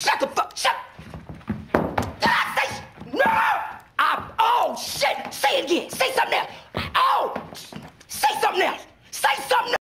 Shut the fuck. Shut. Did I say no? I, oh shit! Say it again. Say something else.